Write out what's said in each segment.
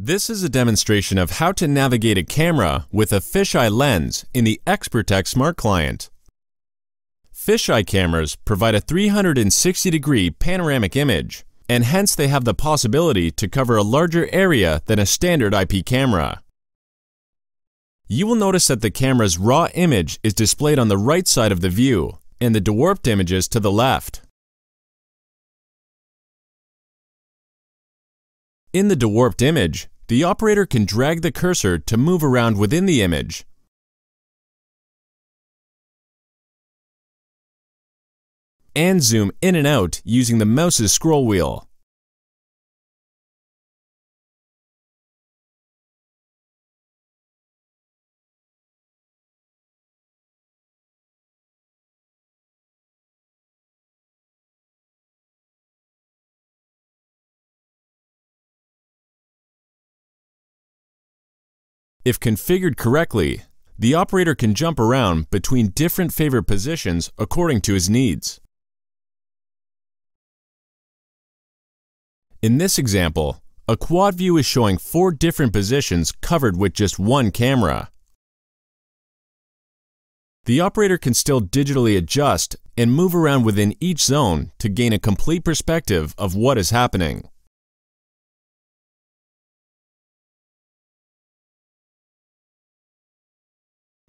This is a demonstration of how to navigate a camera with a fisheye lens in the XProtect Smart Client. Fisheye cameras provide a 360 degree panoramic image, and hence they have the possibility to cover a larger area than a standard IP camera. You will notice that the camera's raw image is displayed on the right side of the view, and the dewarped images to the left. In the dewarped image, the operator can drag the cursor to move around within the image. and zoom in and out using the mouse's scroll wheel. If configured correctly, the operator can jump around between different favorite positions according to his needs. In this example, a quad view is showing four different positions covered with just one camera. The operator can still digitally adjust and move around within each zone to gain a complete perspective of what is happening.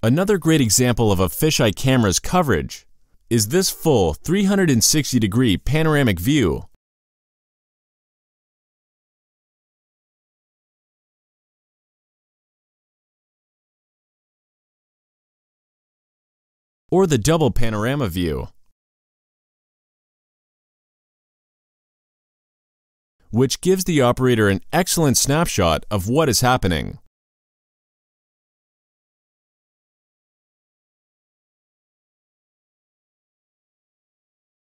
Another great example of a fisheye camera's coverage is this full 360 degree panoramic view. Or the double panorama view, which gives the operator an excellent snapshot of what is happening.